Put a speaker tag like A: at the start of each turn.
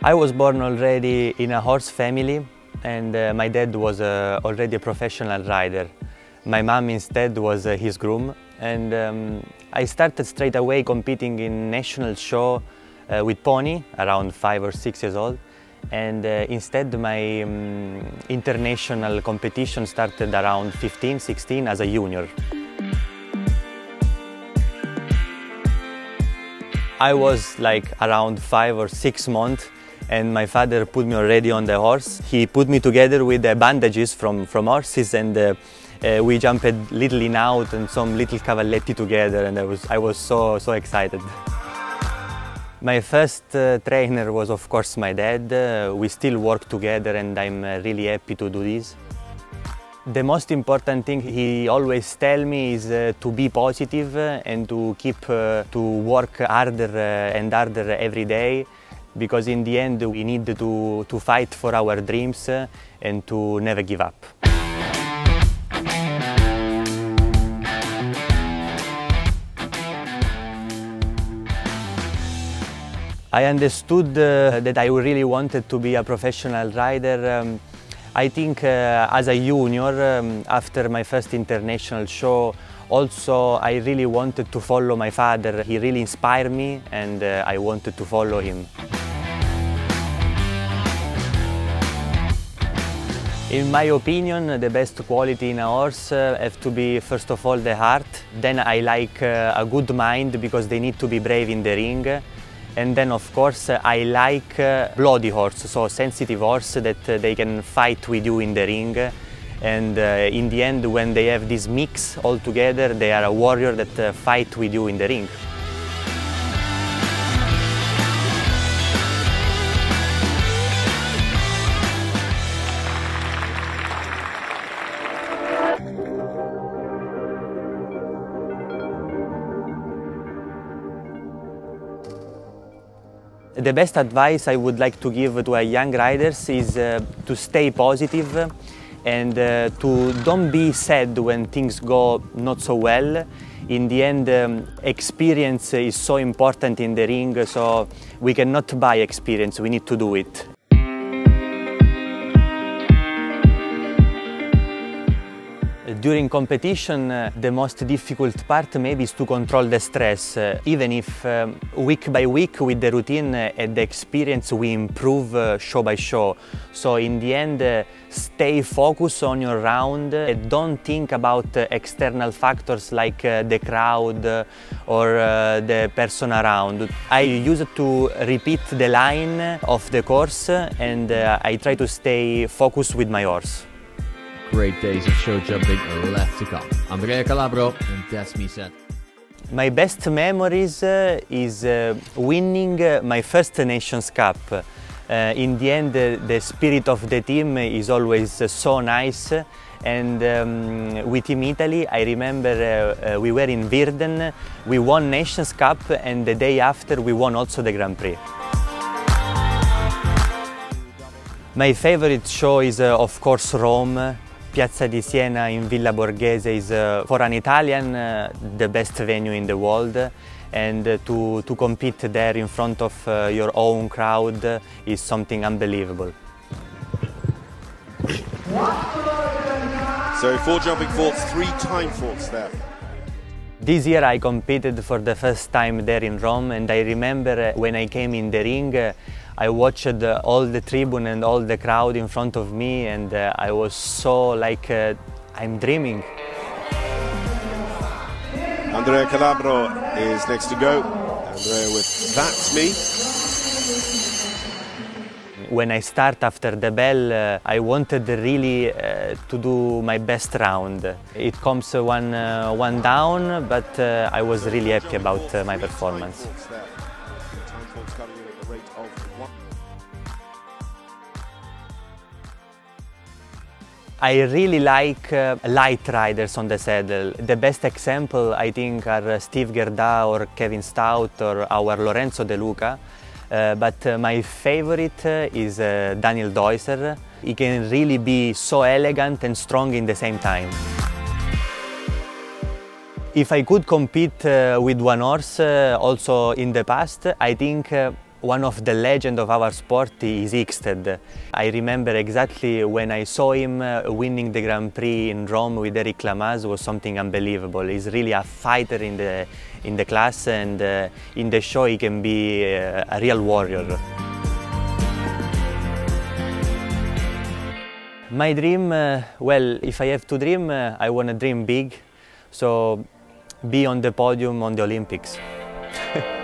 A: I was born already in a horse family and uh, my dad was uh, already a professional rider. My mom instead was uh, his groom and um, I started straight away competing in national show uh, with pony around five or six years old and uh, instead my um, international competition started around 15, 16 as a junior. I was like around five or six months and my father put me already on the horse. He put me together with the bandages from, from horses and uh, uh, we jumped little in out and some little cavalletti together and I was, I was so, so excited. My first uh, trainer was of course my dad. Uh, we still work together and I'm uh, really happy to do this. The most important thing he always tell me is uh, to be positive and to keep to work harder and harder every day because in the end we need to, to fight for our dreams and to never give up. I understood uh, that I really wanted to be a professional rider. Um, I think uh, as a junior, um, after my first international show, also I really wanted to follow my father. He really inspired me and uh, I wanted to follow him. In my opinion, the best quality in a horse uh, have to be first of all the heart. Then I like uh, a good mind because they need to be brave in the ring. And then of course I like uh, bloody horse, so sensitive horse that uh, they can fight with you in the ring. And uh, in the end, when they have this mix all together, they are a warrior that uh, fight with you in the ring. The best advice I would like to give to young riders is uh, to stay positive and uh, to don't be sad when things go not so well. In the end, um, experience is so important in the ring, so we cannot buy experience, we need to do it. During competition, uh, the most difficult part maybe is to control the stress. Uh, even if um, week by week with the routine uh, and the experience we improve uh, show by show. So in the end, uh, stay focused on your round and don't think about uh, external factors like the crowd or the person around. I use to repeat the line of the course and I try to stay focused with my horse.
B: Great days of show jumping left to come. Andrea Calabro and me set.
A: My best memories uh, is uh, winning uh, my first Nations Cup. Uh, in the end, uh, the spirit of the team is always uh, so nice. And um, with Team Italy, I remember we were in Virden, we won Nations Cup, and the day after we won also the Grand Prix. My favorite show is, of course, Rome. Piazza di Siena in Villa Borghese is, uh, for an Italian, uh, the best venue in the world. And uh, to, to compete there in front of uh, your own crowd is something unbelievable.
C: So four jumping faults, three time faults there.
A: This year I competed for the first time there in Rome and I remember when I came in the ring I watched uh, all the tribune and all the crowd in front of me and uh, I was so like uh, I'm dreaming.
C: Andrea Calabro is next to go. Andrea with That's Me.
A: When I start after the bell, uh, I wanted really uh, to do my best round. It comes one, uh, one down, but I was really happy about my performance. I really like uh, light riders on the saddle. The best example I think are uh, Steve Guerdat or Kevin Staut or our Lorenzo De Luca. Uh, but uh, my favorite uh, is uh, Daniel Deusser. He can really be so elegant and strong in the same time. If I could compete with one horse also in the past, I think one of the legend of our sport is Hickstead. I remember exactly when I saw him uh, winning the Grand Prix in Rome with Eric Lamaze was something unbelievable. He's really a fighter in the, in the class and uh, in the show he can be uh, a real warrior. My dream, uh, well, if I have to dream, uh, I want to dream big. So be on the podium on the Olympics.